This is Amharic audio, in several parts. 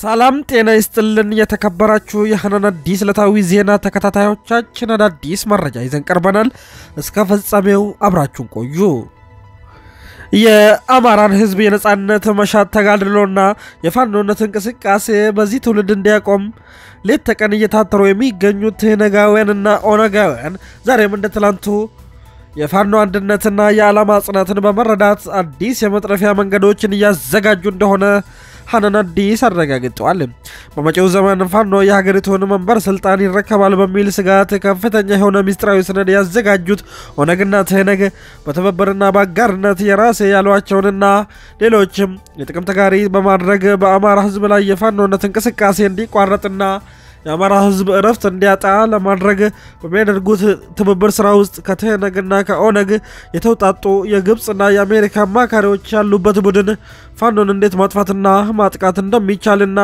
ሰላም ጤና ይስጥልን። የተከበራችሁ የሐናን አዲስ ዕለታዊ ዜና ተከታታዮቻችን አዳዲስ መረጃ ይዘን ቀርበናል። እስከ ፍጻሜው አብራችሁን ቆዩ። የአማራን ሕዝብ የነጻነት መሻት ተጋድሎና የፋኖነት እንቅስቃሴ በዚህ ትውልድ እንዲያቆም ሌት ተቀን እየታተሩ የሚገኙት ትህነጋውያንና ኦነጋውያን ዛሬም እንደ ትላንቱ የፋኖ አንድነትና የዓላማ ጽናትን በመረዳት አዲስ የመጥረፊያ መንገዶችን እያዘጋጁ እንደሆነ ሐናን አዲስ አረጋግጠዋል። በመጪው ዘመን ፋኖ የሀገሪቱን መንበር ስልጣን ይረከባል በሚል ስጋት ከፍተኛ የሆነ ሚስጥራዊ ሰነድ ያዘጋጁት ኦነግና ትህነግ በትብብርና በአጋርነት የራሴ ያሏቸውንና ሌሎችም የጥቅም ተጋሪ በማድረግ በአማራ ህዝብ ላይ የፋኖነት እንቅስቃሴ እንዲቋረጥና የአማራ ህዝብ እረፍት እንዲያጣ ለማድረግ በሚያደርጉት ትብብር ስራ ውስጥ ከትህነግና ከኦነግ የተውጣጡ የግብፅና የአሜሪካ አማካሪዎች ያሉበት ቡድን ፋኖን እንዴት ማጥፋትና ማጥቃት እንደሚቻልና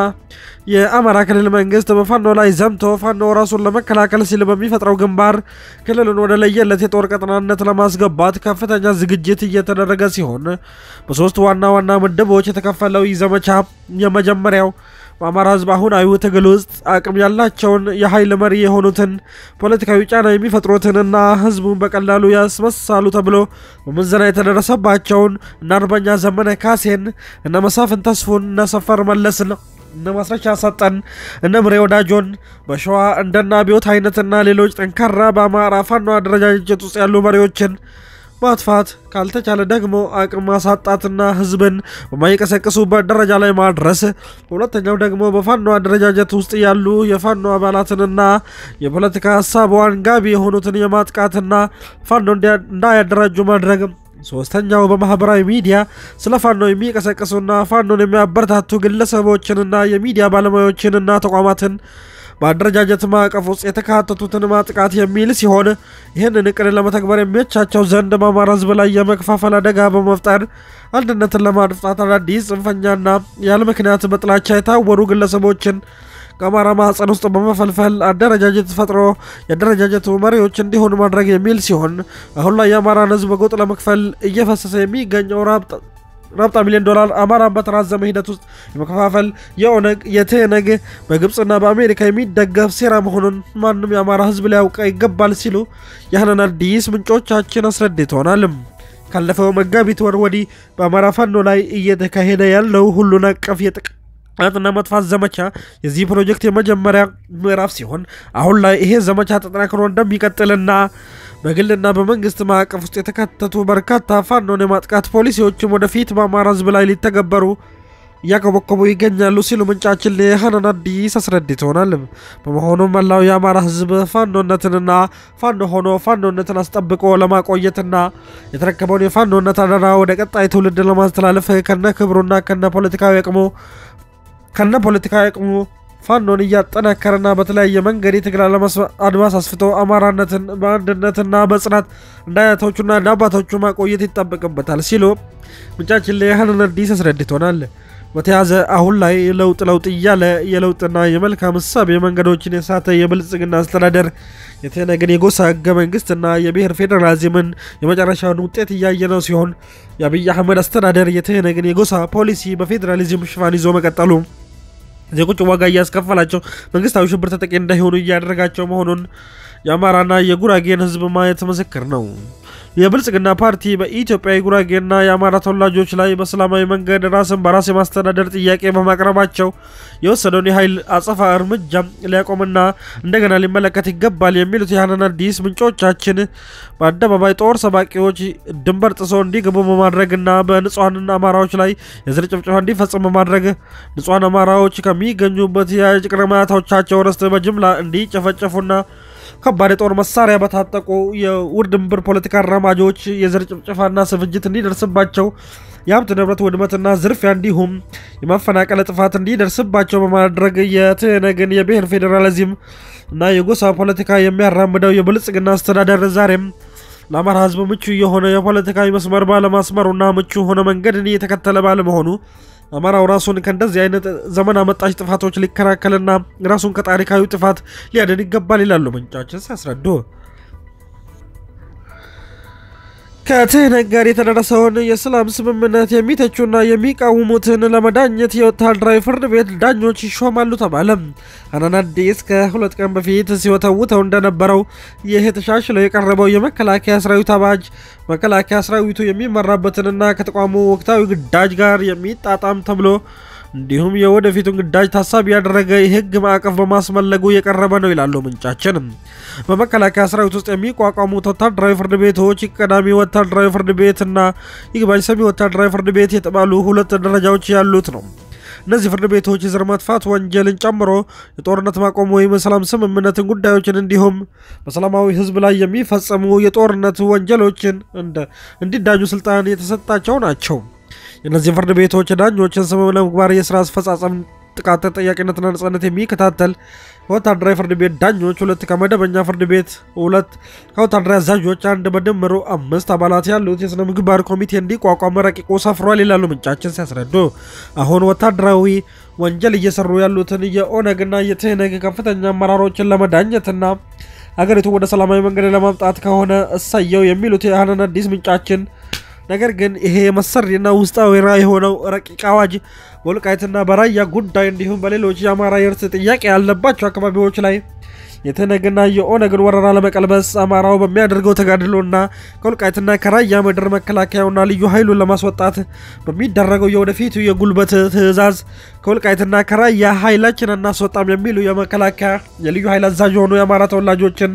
የአማራ ክልል መንግስት በፋኖ ላይ ዘምቶ ፋኖ ራሱን ለመከላከል ሲል በሚፈጥረው ግንባር ክልሉን ወደ ለየለት የጦር ቀጠናነት ለማስገባት ከፍተኛ ዝግጅት እየተደረገ ሲሆን በሶስት ዋና ዋና ምድቦች የተከፈለው ይህ ዘመቻ የመጀመሪያው በአማራ ህዝብ አሁናዊ ትግል ውስጥ አቅም ያላቸውን የኃይል መሪ የሆኑትን ፖለቲካዊ ጫና የሚፈጥሩትንና ህዝቡን በቀላሉ ያስመሳሉ ተብሎ በምዘና የተደረሰባቸውን እነ አርበኛ ዘመነ ካሴን፣ እነ መሳፍን ተስፉን፣ እነ ሰፈር መለስን፣ እነ ማስረሻ ሰጠን፣ እነ ምሬ ወዳጆን በሸዋ እንደና አብዮት አይነትና ሌሎች ጠንካራ በአማራ ፋኖ አደረጃጀት ውስጥ ያሉ መሪዎችን ማጥፋት ካልተቻለ ደግሞ አቅም ማሳጣትና ህዝብን በማይቀሰቅሱበት ደረጃ ላይ ማድረስ። ሁለተኛው ደግሞ በፋኖ አደረጃጀት ውስጥ ያሉ የፋኖ አባላትንና የፖለቲካ ሀሳብ አንጋቢ የሆኑትን የማጥቃትና ፋኖ እንዳያደራጁ ማድረግ። ሶስተኛው በማህበራዊ ሚዲያ ስለ ፋኖ የሚቀሰቅሱና ፋኖን የሚያበረታቱ ግለሰቦችንና የሚዲያ ባለሙያዎችንና ተቋማትን በአደረጃጀት ማዕቀፍ ውስጥ የተካተቱትን ማጥቃት የሚል ሲሆን ይህንን እቅድ ለመተግበር የሚያቻቸው ዘንድ በአማራ ህዝብ ላይ የመከፋፈል አደጋ በመፍጠር አንድነትን ለማጥፋት አዳዲስ ጽንፈኛና ያለ ምክንያት በጥላቻ የታወሩ ግለሰቦችን ከአማራ ማህፀን ውስጥ በመፈልፈል አደረጃጀት ፈጥሮ የአደረጃጀቱ መሪዎች እንዲሆኑ ማድረግ የሚል ሲሆን አሁን ላይ የአማራን ህዝብ በጎጥ ለመክፈል እየፈሰሰ የሚገኘው ራብጣ ሚሊዮን ዶላር አማራን በተራዘመ ሂደት ውስጥ የመከፋፈል የኦነግ የትህነግ በግብፅና በአሜሪካ የሚደገፍ ሴራ መሆኑን ማንም የአማራ ህዝብ ሊያውቅ ይገባል ሲሉ የሐናን አዲስ ምንጮቻችን አስረድተውናል። ካለፈው መጋቢት ወር ወዲህ በአማራ ፋኖ ላይ እየተካሄደ ያለው ሁሉን አቀፍ የጥቃትና መጥፋት ዘመቻ የዚህ ፕሮጀክት የመጀመሪያ ምዕራፍ ሲሆን አሁን ላይ ይሄ ዘመቻ ተጠናክሮ እንደሚቀጥልና በግልና በመንግስት ማዕቀፍ ውስጥ የተካተቱ በርካታ ፋኖን የማጥቃት ፖሊሲዎችም ወደፊት በአማራ ህዝብ ላይ ሊተገበሩ እያኮበኮቡ ይገኛሉ ሲሉ ምንጫችን የሐናን አዲስ አስረድተውናል። በመሆኑም መላው የአማራ ህዝብ ፋኖነትንና ፋኖ ሆኖ ፋኖነትን አስጠብቆ ለማቆየትና የተረከበውን የፋኖነት አደራ ወደ ቀጣይ ትውልድ ለማስተላለፍ ከነ ክብሩና ከነ ፖለቲካዊ አቅሙ ከነ ፖለቲካዊ አቅሙ ፋኖን እያጠናከረና በተለያየ መንገድ የትግል አድማስ አስፍቶ አማራነትን በአንድነትና በጽናት እንደ አያቶቹና እንደ አባቶቹ ማቆየት ይጠበቅበታል ሲሉ ምንጫችን የሐናን አዲስ አስረድቶናል። በተያዘ አሁን ላይ ለውጥ ለውጥ እያለ የለውጥና የመልካም እሳቤ መንገዶችን የሳተ የብልጽግና አስተዳደር የትህነግን የጎሳ ህገ መንግስትና የብሔር ፌዴራሊዝምን የመጨረሻውን ውጤት እያየ ነው ሲሆን የአብይ አህመድ አስተዳደር የትህነግን የጎሳ ፖሊሲ በፌዴራሊዝም ሽፋን ይዞ መቀጠሉ ዜጎች ዋጋ እያስከፈላቸው መንግስታዊ ሽብር ተጠቂ እንዳይሆኑ እያደረጋቸው መሆኑን የአማራና የጉራጌን ህዝብ ማየት ምስክር ነው። የብልጽግና ፓርቲ በኢትዮጵያ የጉራጌና የአማራ ተወላጆች ላይ በሰላማዊ መንገድ ራስን በራስ የማስተዳደር ጥያቄ በማቅረባቸው የወሰደውን የኃይል አጸፋ እርምጃ ሊያቆምና እንደገና ሊመለከት ይገባል የሚሉት የሐናን አዲስ ምንጮቻችን በአደባባይ ጦር ሰባቂዎች ድንበር ጥሶ እንዲገቡ በማድረግና በንጹሐን አማራዎች ላይ የዘር ጭፍጨፋ እንዲፈጽም በማድረግ ንጹሐን አማራዎች ከሚገኙበት የቅድመ አያቶቻቸው ርስት በጅምላ እንዲጨፈጨፉና ከባድ የጦር መሳሪያ በታጠቁ የውድንብር ፖለቲካ አራማጆች የዘር ጭፍጨፋና ስፍጅት እንዲደርስባቸው የሀብት ንብረት ውድመትና ዝርፊያ እንዲሁም የማፈናቀል ጥፋት እንዲደርስባቸው በማድረግ የትህነግን የብሔር ፌዴራሊዝም እና የጎሳ ፖለቲካ የሚያራምደው የብልጽግና አስተዳደር ዛሬም ለአማራ ሕዝብ ምቹ የሆነ የፖለቲካዊ መስመር ባለማስመሩና ምቹ የሆነ መንገድን እየተከተለ ባለመሆኑ አማራው ራሱን ከእንደዚህ አይነት ዘመን አመጣሽ ጥፋቶች ሊከላከልና ራሱን ከታሪካዊ ጥፋት ሊያድን ይገባል ይላሉ ምንጫችን ሲያስረዱ። ከትህነግ ጋር የተደረሰውን የሰላም ስምምነት የሚተቹና የሚቃወሙትን ለመዳኘት የወታደራዊ ፍርድ ቤት ዳኞች ይሾማሉ ተባለ። ሀናን አዲስ ከሁለት ቀን በፊት ሲወተውተው እንደነበረው ይህ ተሻሽለው የቀረበው የመከላከያ ሰራዊት አዋጅ መከላከያ ሰራዊቱ የሚመራበትንና ከተቋሙ ወቅታዊ ግዳጅ ጋር የሚጣጣም ተብሎ እንዲሁም የወደፊቱን ግዳጅ ታሳቢ ያደረገ የህግ ማዕቀፍ በማስመለጉ የቀረበ ነው ይላሉ ምንጫችን። በመከላከያ ሰራዊት ውስጥ የሚቋቋሙት ወታደራዊ ፍርድ ቤቶች ቀዳሚ ወታደራዊ ፍርድ ቤትና ይግባኝ ሰሚ ወታደራዊ ፍርድ ቤት የተባሉ ሁለት ደረጃዎች ያሉት ነው። እነዚህ ፍርድ ቤቶች የዘር ማጥፋት ወንጀልን ጨምሮ የጦርነት ማቆም ወይም የሰላም ስምምነትን ጉዳዮችን እንዲሁም በሰላማዊ ህዝብ ላይ የሚፈጸሙ የጦርነት ወንጀሎችን እንዲዳኙ ስልጣን የተሰጣቸው ናቸው። የእነዚህ ፍርድ ቤቶች ዳኞችን ስነ ምግባር፣ የስራ አስፈጻጸም፣ ጥቃት ተጠያቂነትና ነጻነት የሚከታተል ከወታደራዊ ፍርድ ቤት ዳኞች ሁለት ከመደበኛ ፍርድ ቤት ሁለት ከወታደራዊ አዛዦች አንድ በድምሩ አምስት አባላት ያሉት የስነ ምግባር ኮሚቴ እንዲቋቋም ረቂቁ ሰፍሯል ይላሉ ምንጫችን ሲያስረዱ። አሁን ወታደራዊ ወንጀል እየሰሩ ያሉትን የኦነግና የትህነግ ከፍተኛ አመራሮችን ለመዳኘትና ሀገሪቱ ወደ ሰላማዊ መንገድ ለማምጣት ከሆነ እሰየው የሚሉት የሀናን አዲስ ምንጫችን ነገር ግን ይሄ መሰሪና ውስጣዊ ራ የሆነው ረቂቅ አዋጅ በወልቃይትና በራያ ጉዳይ እንዲሁም በሌሎች የአማራ የእርስ ጥያቄ ያለባቸው አካባቢዎች ላይ የትህነግና የኦነግን ወረራ ለመቀልበስ አማራው በሚያደርገው ተጋድሎና ከወልቃይትና ከራያ ምድር መከላከያውና ልዩ ኃይሉን ለማስወጣት በሚደረገው የወደፊቱ የጉልበት ትዕዛዝ ከወልቃይትና ከራያ ኃይላችን እናስወጣም የሚሉ የመከላከያ የልዩ ኃይል አዛዥ የሆኑ የአማራ ተወላጆችን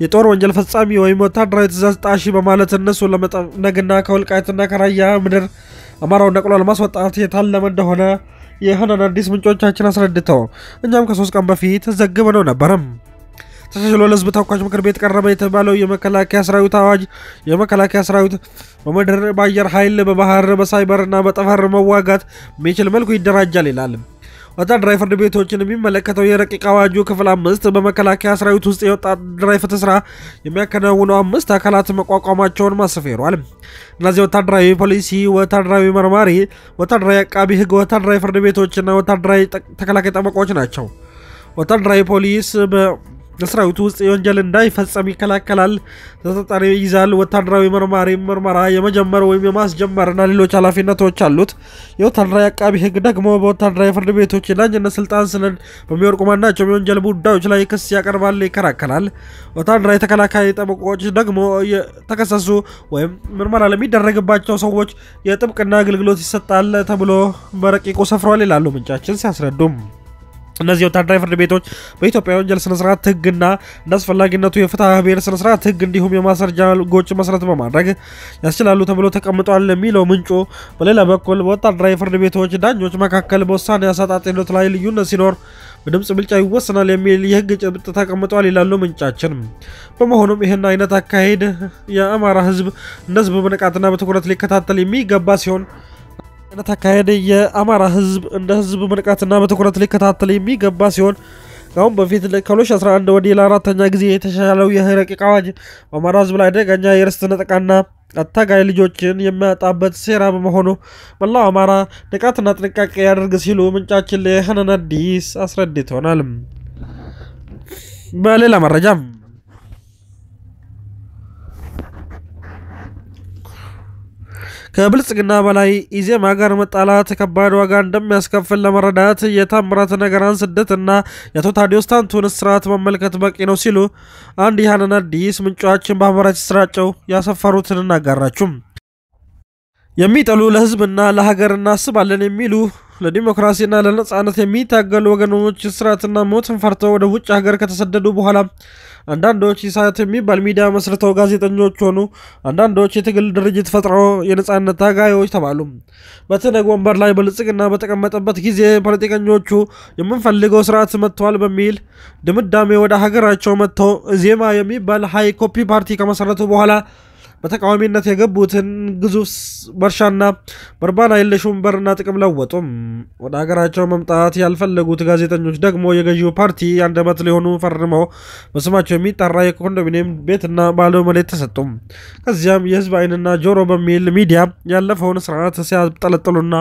የጦር ወንጀል ፈጻሚ ወይም ወታደራዊ ትእዛዝ ጣሺ በማለት እነሱ ለመጠነግና ከወልቃይትና ከራያ ምድር አማራውን ነቅሎ ለማስወጣት የታለመ እንደሆነ የሀናን አዲስ ምንጮቻችን አስረድተው እኛም ከሶስት ቀን በፊት ዘግበነው ነበረም። ተሻሽሎ ለሕዝብ ተወካዮች ምክር ቤት ቀረበ የተባለው የመከላከያ ሰራዊት አዋጅ የመከላከያ ሰራዊት በምድር በአየር ኃይል በባህር በሳይበርና በጠፈር መዋጋት የሚችል መልኩ ይደራጃል ይላል። ወታደራዊ ፍርድ ቤቶችን የሚመለከተው የረቂቅ አዋጁ ክፍል አምስት በመከላከያ ሰራዊት ውስጥ የወታደራዊ ፍትህ ስራ የሚያከናውኑ አምስት አካላት መቋቋማቸውን ማስፈሯል። እነዚህ ወታደራዊ ፖሊሲ፣ ወታደራዊ መርማሪ፣ ወታደራዊ አቃቢ ህግ፣ ወታደራዊ ፍርድ ቤቶችና ወታደራዊ ተከላካይ ጠበቆች ናቸው። ወታደራዊ ፖሊስ በሰራዊቱ ውስጥ የወንጀል እንዳይፈጸም ይከላከላል፣ ተጠርጣሪ ይይዛል። ወታደራዊ መርማሪ ምርመራ የመጀመር ወይም የማስጀመርና ሌሎች ኃላፊነቶች አሉት። የወታደራዊ አቃቢ ህግ ደግሞ በወታደራዊ ፍርድ ቤቶች የዳኝነት ስልጣን ስነድ በሚወርቁ ማናቸውም የወንጀል ጉዳዮች ላይ ክስ ያቀርባል፣ ይከራከራል። ወታደራዊ ተከላካይ ጠበቆች ደግሞ የተከሰሱ ወይም ምርመራ ለሚደረግባቸው ሰዎች የጥብቅና አገልግሎት ይሰጣል ተብሎ በረቂቁ ሰፍሯል ይላሉ ምንጫችን ሲያስረዱም እነዚህ ወታደራዊ ፍርድ ቤቶች በኢትዮጵያ የወንጀል ስነስርዓት ህግና እንደ አስፈላጊነቱ የፍትሐ ብሔር ስነስርዓት ህግ እንዲሁም የማስረጃ ህጎች መሰረት በማድረግ ያስችላሉ ተብሎ ተቀምጧል የሚለው ምንጩ፣ በሌላ በኩል በወታደራዊ ፍርድ ቤቶች ዳኞች መካከል በውሳኔ አሰጣጥ ሂደት ላይ ልዩነት ሲኖር በድምፅ ብልጫ ይወሰናል የሚል የህግ ጭብጥ ተቀምጧል ይላሉ ምንጫችን። በመሆኑም ይህን አይነት አካሄድ የአማራ ህዝብ እንደ ህዝብ በንቃትና በትኩረት ሊከታተል የሚገባ ሲሆን አካሄድ የአማራ ህዝብ እንደ ህዝብ በንቃትና በትኩረት ሊከታተል የሚገባ ሲሆን ከአሁን በፊት ከ2011 ወዲህ ለአራተኛ ጊዜ የተሻሻለው ይህ ረቂቅ አዋጅ በአማራ ህዝብ ላይ አደገኛ የርስት ነጠቃና አታጋይ ልጆችን የሚያጣበት ሴራ በመሆኑ መላው አማራ ንቃትና ጥንቃቄ ያደርግ ሲሉ ምንጫችን ለሀናን አዲስ አስረድተውናል። በሌላ መረጃም ከብልጽግና በላይ ኢዜማ ጋር መጣላት ከባድ ዋጋ እንደሚያስከፍል ለመረዳት የታምራት ነገራን ስደትና የአቶ ታዲዮስ ታንቱን እስራት መመልከት በቂ ነው ሲሉ አንድ የሀናን አዲስ ምንጫችን በማህበራዊ ትስስራቸው ያሰፈሩትን እናጋራችሁም። የሚጠሉ ለህዝብና ለሀገር እናስባለን የሚሉ ለዲሞክራሲና ለነጻነት የሚታገሉ ወገኖች እስራትና ሞትን ፈርተው ወደ ውጭ ሀገር ከተሰደዱ በኋላ አንዳንዶች ኢሳት የሚባል ሚዲያ መስርተው ጋዜጠኞች ሆኑ። አንዳንዶች የትግል ድርጅት ፈጥረው የነጻነት ታጋዮች ተባሉ። በትህነግ ወንበር ላይ ብልጽግና በተቀመጠበት ጊዜ ፖለቲከኞቹ የምንፈልገው ስርዓት መጥተዋል በሚል ድምዳሜ ወደ ሀገራቸው መጥተው ኢዜማ የሚባል high copy ፓርቲ ከመሰረቱ በኋላ በተቃዋሚነት የገቡትን ግዙፍ በእርሻና በርባና የለሽ ወንበርና ጥቅም ለወጡም። ወደ ሀገራቸው መምጣት ያልፈለጉት ጋዜጠኞች ደግሞ የገዢው ፓርቲ አንድ ሊሆኑ ፈርመው በስማቸው የሚጠራ የኮንዶሚኒየም ቤትና ባለ መሬት ተሰጡም። ከዚያም የህዝብ ዓይንና ጆሮ በሚል ሚዲያ ያለፈውን ስርዓት ሲያጠለጥሉና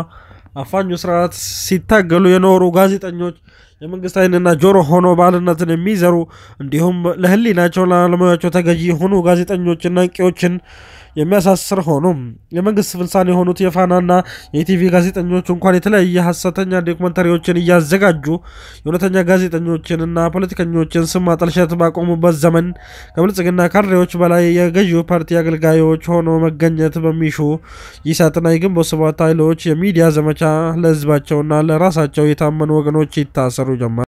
አፋኙ ስርዓት ሲታገሉ የኖሩ ጋዜጠኞች የመንግስት ዓይንና ጆሮ ሆኖ ባልነትን የሚዘሩ እንዲሁም ለህሊናቸው ለዓለማቸው ተገዢ የሆኑ ጋዜጠኞችና አንቂዎችን የሚያሳስር ሆኖም የመንግስት ፍልሳን የሆኑት የፋናና የኢቲቪ ጋዜጠኞች እንኳን የተለያየ ሀሰተኛ ዶክመንተሪዎችን እያዘጋጁ የእውነተኛ ጋዜጠኞችንና ፖለቲከኞችን ስም ማጠልሸት ባቆሙበት ዘመን ከብልጽግና ካድሬዎች በላይ የገዢው ፓርቲ አገልጋዮች ሆኖ መገኘት በሚሹ ይሳትና የግንቦት ሰባት ኃይሎች የሚዲያ ዘመቻ ለህዝባቸውና ለራሳቸው የታመኑ ወገኖች ይታሰሩ ጀመር።